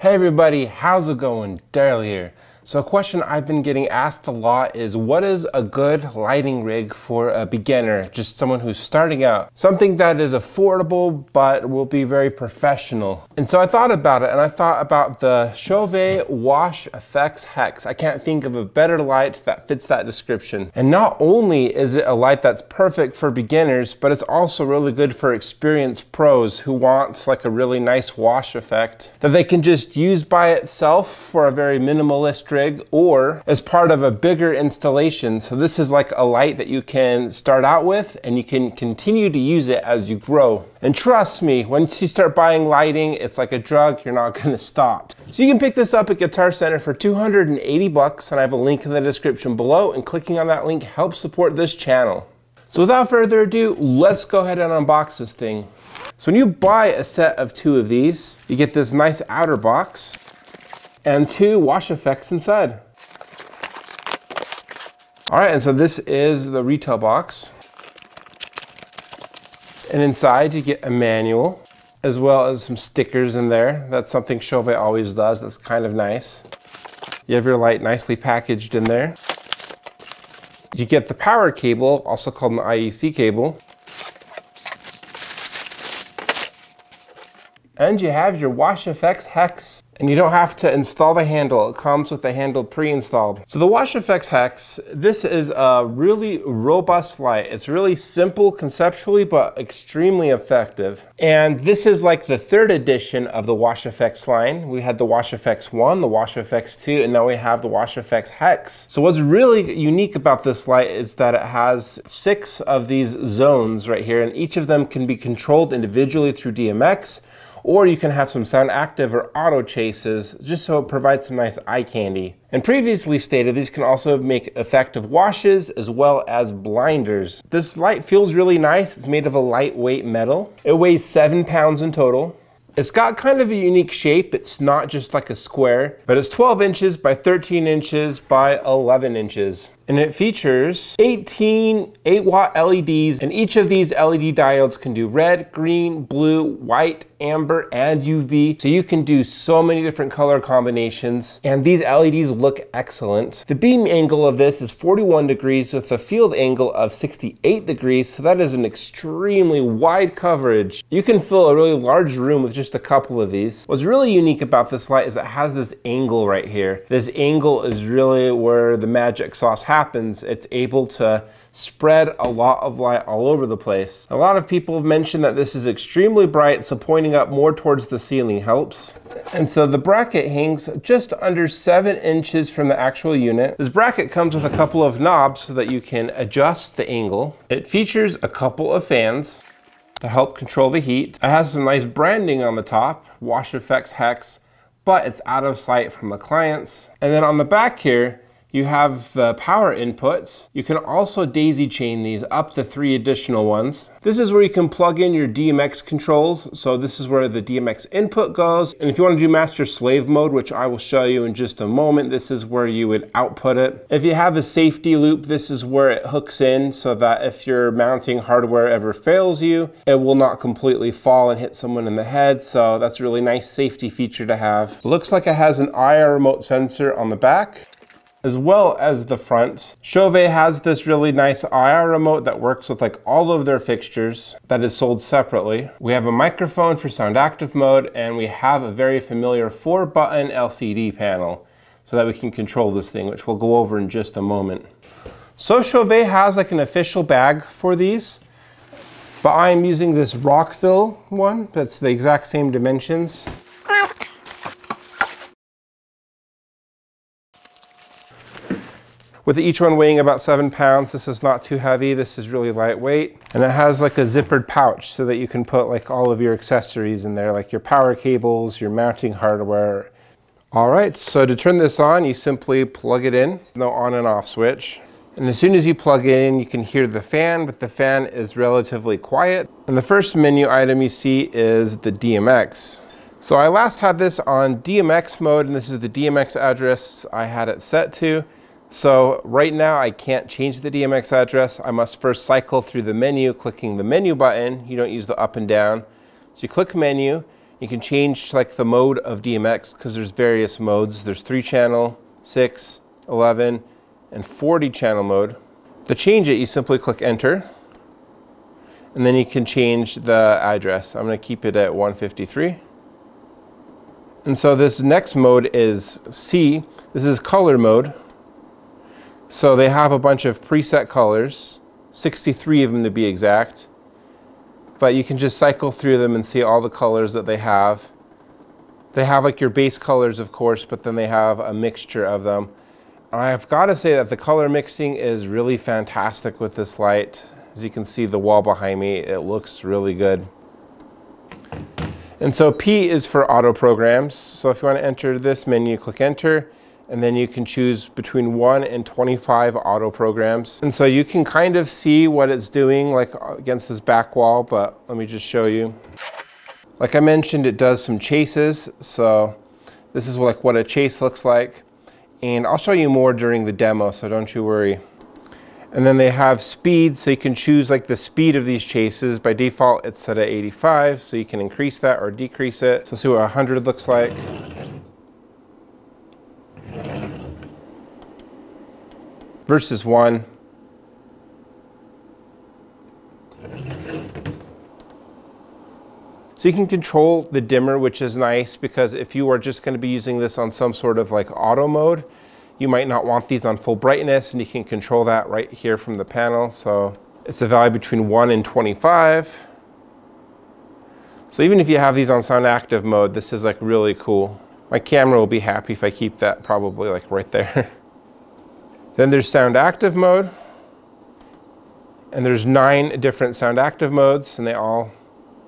Hey everybody, how's it going? Daryl here. So a question I've been getting asked a lot is what is a good lighting rig for a beginner, just someone who's starting out? Something that is affordable but will be very professional. And so I thought about it and I thought about the Chauvet Wash FX Hex. I can't think of a better light that fits that description. And not only is it a light that's perfect for beginners, but it's also really good for experienced pros who want like a really nice wash effect that they can just use by itself for a very minimalist rig or as part of a bigger installation. So this is like a light that you can start out with and you can continue to use it as you grow. And trust me, once you start buying lighting, it's like a drug, you're not gonna stop. So you can pick this up at Guitar Center for 280 bucks and I have a link in the description below and clicking on that link helps support this channel. So without further ado, let's go ahead and unbox this thing. So when you buy a set of two of these, you get this nice outer box and two wash effects inside. All right, and so this is the retail box. And inside you get a manual as well as some stickers in there. That's something Chauvet always does. That's kind of nice. You have your light nicely packaged in there. You get the power cable, also called an IEC cable. And you have your Wash FX hex and you don't have to install the handle. It comes with the handle pre-installed. So the Wash FX Hex, this is a really robust light. It's really simple conceptually, but extremely effective. And this is like the third edition of the Wash FX line. We had the Wash FX 1, the Wash FX 2, and now we have the Wash FX Hex. So what's really unique about this light is that it has six of these zones right here, and each of them can be controlled individually through DMX or you can have some sound active or auto chases just so it provides some nice eye candy. And previously stated, these can also make effective washes as well as blinders. This light feels really nice. It's made of a lightweight metal. It weighs seven pounds in total. It's got kind of a unique shape. It's not just like a square, but it's 12 inches by 13 inches by 11 inches and it features 18 8 watt LEDs and each of these LED diodes can do red, green, blue, white, amber, and UV. So you can do so many different color combinations and these LEDs look excellent. The beam angle of this is 41 degrees with a field angle of 68 degrees. So that is an extremely wide coverage. You can fill a really large room with just a couple of these. What's really unique about this light is it has this angle right here. This angle is really where the magic sauce happens happens, it's able to spread a lot of light all over the place. A lot of people have mentioned that this is extremely bright, so pointing up more towards the ceiling helps. And so the bracket hangs just under seven inches from the actual unit. This bracket comes with a couple of knobs so that you can adjust the angle. It features a couple of fans to help control the heat. It has some nice branding on the top, Wash FX Hex, but it's out of sight from the clients. And then on the back here, you have the power inputs. You can also daisy chain these up to three additional ones. This is where you can plug in your DMX controls. So this is where the DMX input goes. And if you want to do master slave mode, which I will show you in just a moment, this is where you would output it. If you have a safety loop, this is where it hooks in so that if your mounting hardware ever fails you, it will not completely fall and hit someone in the head. So that's a really nice safety feature to have. Looks like it has an IR remote sensor on the back as well as the front. Chauvet has this really nice IR remote that works with like all of their fixtures that is sold separately. We have a microphone for sound active mode and we have a very familiar four button LCD panel so that we can control this thing, which we'll go over in just a moment. So Chauvet has like an official bag for these, but I'm using this Rockville one that's the exact same dimensions. With each one weighing about seven pounds, this is not too heavy. This is really lightweight. And it has like a zippered pouch so that you can put like all of your accessories in there, like your power cables, your mounting hardware. All right, so to turn this on, you simply plug it in, no on and off switch. And as soon as you plug it in, you can hear the fan, but the fan is relatively quiet. And the first menu item you see is the DMX. So I last had this on DMX mode, and this is the DMX address I had it set to. So right now I can't change the DMX address. I must first cycle through the menu, clicking the menu button. You don't use the up and down. So you click menu, You can change like the mode of DMX because there's various modes. There's three channel, six, 11, and 40 channel mode. To change it, you simply click enter and then you can change the address. I'm going to keep it at 153. And so this next mode is C. This is color mode. So they have a bunch of preset colors, 63 of them to be exact. But you can just cycle through them and see all the colors that they have. They have like your base colors, of course, but then they have a mixture of them. I've got to say that the color mixing is really fantastic with this light. As you can see the wall behind me, it looks really good. And so P is for auto programs. So if you want to enter this menu, click enter, and then you can choose between 1 and 25 auto programs. And so you can kind of see what it's doing like uh, against this back wall, but let me just show you. Like I mentioned, it does some chases. So this is like what a chase looks like. And I'll show you more during the demo, so don't you worry. And then they have speed, so you can choose like the speed of these chases. By default, it's set at 85, so you can increase that or decrease it. So see what 100 looks like. Versus one. So you can control the dimmer, which is nice because if you are just going to be using this on some sort of like auto mode, you might not want these on full brightness and you can control that right here from the panel. So it's a value between 1 and 25. So even if you have these on sound active mode, this is like really cool. My camera will be happy if I keep that probably like right there. then there's sound active mode. And there's nine different sound active modes and they all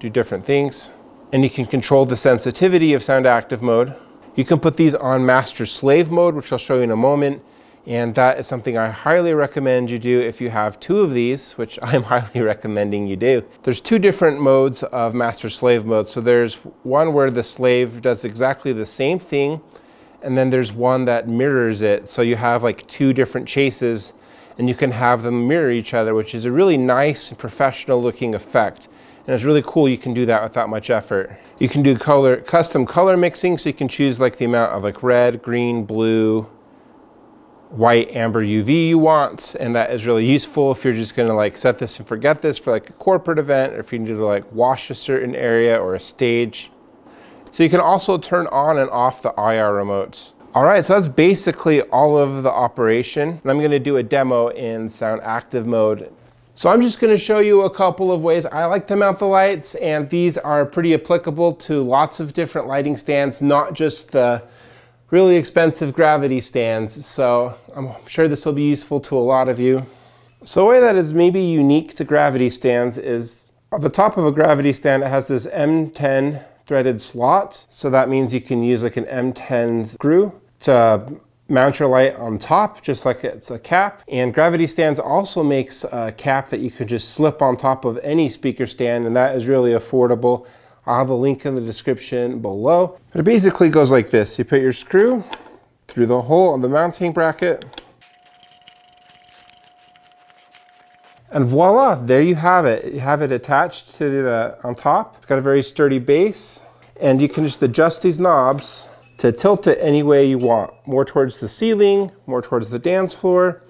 do different things. And you can control the sensitivity of sound active mode. You can put these on master slave mode, which I'll show you in a moment. And that is something I highly recommend you do if you have two of these, which I'm highly recommending you do. There's two different modes of master slave mode. So there's one where the slave does exactly the same thing. And then there's one that mirrors it. So you have like two different chases and you can have them mirror each other, which is a really nice and professional looking effect. And it's really cool you can do that without much effort. You can do color, custom color mixing, so you can choose like the amount of like red, green, blue, white, amber, UV you want. And that is really useful if you're just gonna like set this and forget this for like a corporate event, or if you need to like wash a certain area or a stage. So you can also turn on and off the IR remotes. All right, so that's basically all of the operation. And I'm gonna do a demo in sound active mode so I'm just gonna show you a couple of ways I like to mount the lights and these are pretty applicable to lots of different lighting stands, not just the really expensive gravity stands. So I'm sure this will be useful to a lot of you. So a way that is maybe unique to gravity stands is at the top of a gravity stand, it has this M10 threaded slot. So that means you can use like an M10 screw to mount your light on top, just like it's a cap. And Gravity Stands also makes a cap that you can just slip on top of any speaker stand, and that is really affordable. I'll have a link in the description below. But it basically goes like this. You put your screw through the hole on the mounting bracket, And voila, there you have it. You have it attached to the on top. It's got a very sturdy base and you can just adjust these knobs to tilt it any way you want, more towards the ceiling, more towards the dance floor.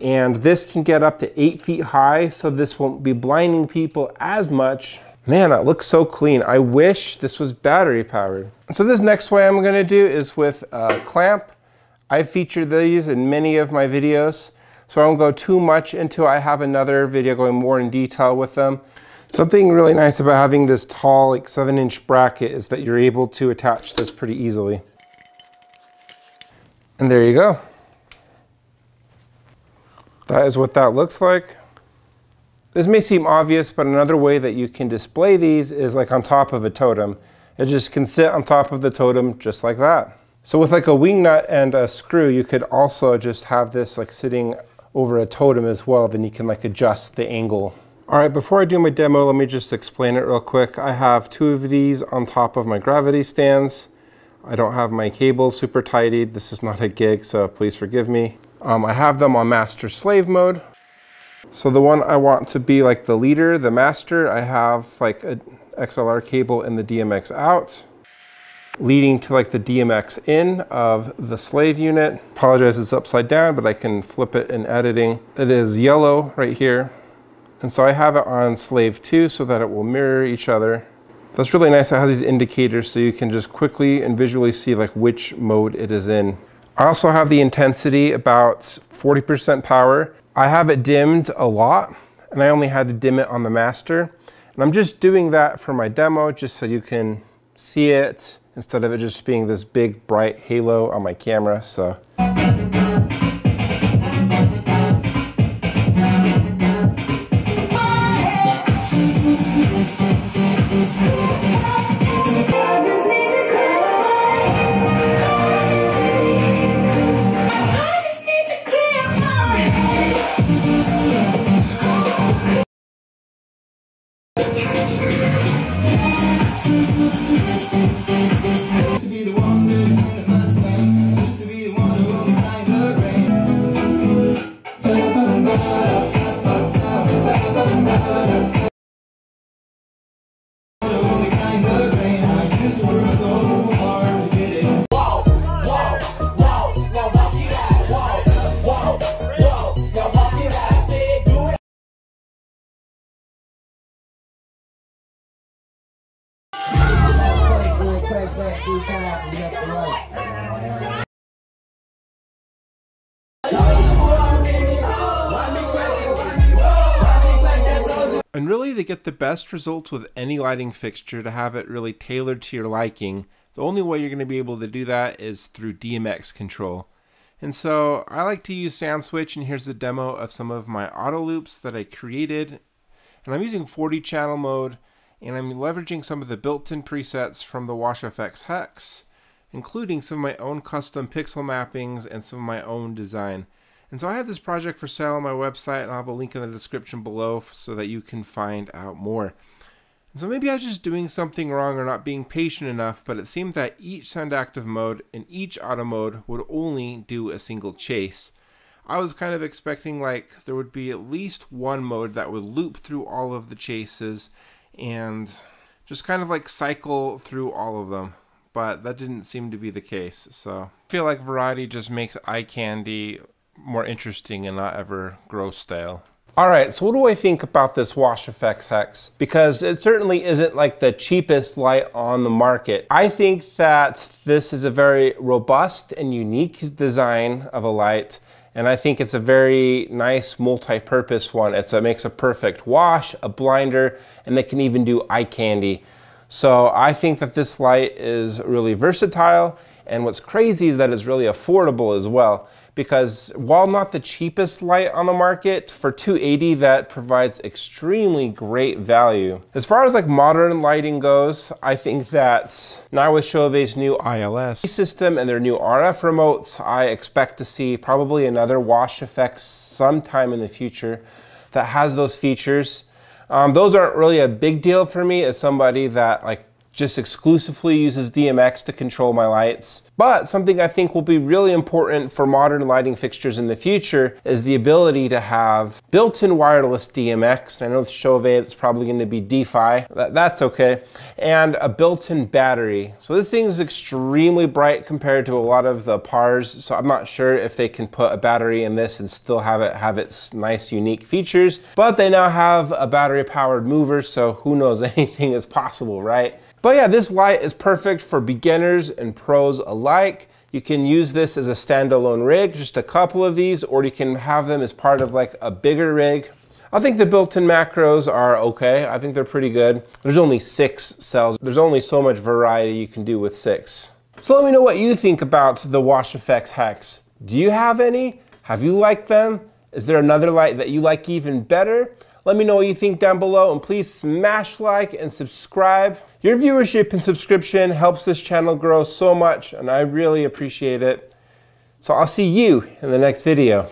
And this can get up to eight feet high, so this won't be blinding people as much. Man, it looks so clean. I wish this was battery powered. So this next way I'm gonna do is with a clamp. I've featured these in many of my videos, so I won't go too much into I have another video going more in detail with them. Something really nice about having this tall, like seven inch bracket is that you're able to attach this pretty easily. And there you go. That is what that looks like. This may seem obvious, but another way that you can display these is like on top of a totem. It just can sit on top of the totem just like that. So with like a wing nut and a screw, you could also just have this like sitting over a totem as well. Then you can like adjust the angle all right, before I do my demo, let me just explain it real quick. I have two of these on top of my gravity stands. I don't have my cables super tidied. This is not a gig, so please forgive me. Um, I have them on master slave mode. So the one I want to be like the leader, the master, I have like an XLR cable and the DMX out, leading to like the DMX in of the slave unit. Apologize it's upside down, but I can flip it in editing. It is yellow right here. And so I have it on slave two so that it will mirror each other. That's really nice. It has these indicators so you can just quickly and visually see like which mode it is in. I also have the intensity about 40% power. I have it dimmed a lot and I only had to dim it on the master. And I'm just doing that for my demo just so you can see it instead of it just being this big bright halo on my camera. So. And really, to get the best results with any lighting fixture, to have it really tailored to your liking, the only way you're going to be able to do that is through DMX control. And so I like to use SoundSwitch, and here's a demo of some of my auto loops that I created. And I'm using 40 channel mode, and I'm leveraging some of the built-in presets from the WashFX Hex, including some of my own custom pixel mappings and some of my own design. And so I have this project for sale on my website, and I'll have a link in the description below so that you can find out more. And so maybe I was just doing something wrong or not being patient enough, but it seemed that each sound active mode and each auto mode would only do a single chase. I was kind of expecting like there would be at least one mode that would loop through all of the chases and just kind of like cycle through all of them. But that didn't seem to be the case. So I feel like variety just makes eye candy more interesting and not ever grow stale. All right, so what do I think about this Wash FX Hex? Because it certainly isn't like the cheapest light on the market. I think that this is a very robust and unique design of a light. And I think it's a very nice multi-purpose one. It's, it makes a perfect wash, a blinder, and it can even do eye candy. So I think that this light is really versatile. And what's crazy is that it's really affordable as well because while not the cheapest light on the market, for 280 that provides extremely great value. As far as like modern lighting goes, I think that now with Chauvet's new ILS system and their new RF remotes, I expect to see probably another WashFX sometime in the future that has those features. Um, those aren't really a big deal for me as somebody that like just exclusively uses DMX to control my lights. But something I think will be really important for modern lighting fixtures in the future is the ability to have built-in wireless DMX. I know with Chauvet it's probably going to be D-Fi, that, that's okay, and a built-in battery. So this thing is extremely bright compared to a lot of the PARs, so I'm not sure if they can put a battery in this and still have it have its nice unique features, but they now have a battery powered mover, so who knows, anything is possible, right? But yeah, this light is perfect for beginners and pros alike. You can use this as a standalone rig, just a couple of these, or you can have them as part of like a bigger rig. I think the built-in macros are okay. I think they're pretty good. There's only six cells. There's only so much variety you can do with six. So let me know what you think about the WashFX Hex. Do you have any? Have you liked them? Is there another light that you like even better? Let me know what you think down below and please smash like and subscribe. Your viewership and subscription helps this channel grow so much and I really appreciate it. So I'll see you in the next video.